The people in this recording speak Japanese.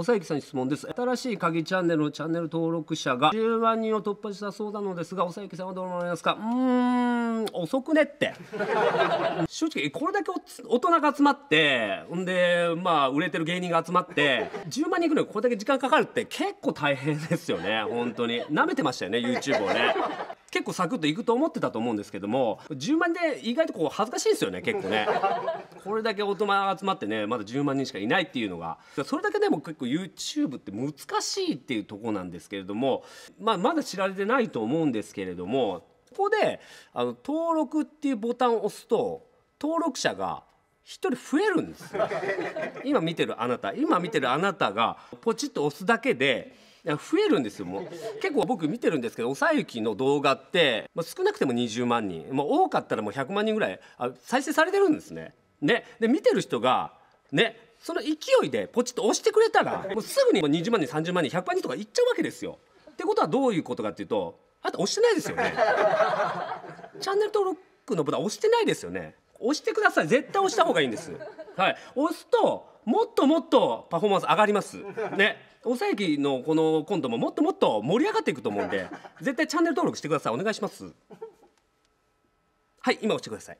おさゆきさんに質問です。新しい鍵チャンネルのチャンネル登録者が10万人を突破したそうなのですがおさゆきさんはどう思いますか？うーん遅くねって。正直これだけ大人が集まってんでまあ売れてる芸人が集まって10万人いくのにこれだけ時間かかるって結構大変ですよね本当に。舐めてましたよね YouTube をね。結構サクッといくと思ってたと思うんですけども10万人で意外とこう恥ずかしいですよね結構ね。これだけ大人が集まってねまだ10万人しかいないっていうのが。それだけでも結構 YouTube って難しいっていうとこなんですけれども、まあ、まだ知られてないと思うんですけれどもここであの登録っていうボタンを押すと登録者が1人増えるんですよ。今見てるあなた今見てるあなたがポチッと押すだけで増えるんですよもう結構僕見てるんですけどおさゆきの動画って、まあ、少なくても20万人もう多かったらもう100万人ぐらいあ再生されてるんですね。ねで見てる人がねその勢いでポチッと押してくれたらもうすぐに20万人30万人100万人とかいっちゃうわけですよ。ってことはどういうことかっていうとあと押してないですよね。チャンネル登録のボタン押してないですよね。押してください絶対押した方がいいんです。はい、押すともっともっとパフォーマンス上がります。ね。おさゆきのこのコントももっともっと盛り上がっていくと思うんで 絶対チャンネル登録してくださいお願いしますはい今押してください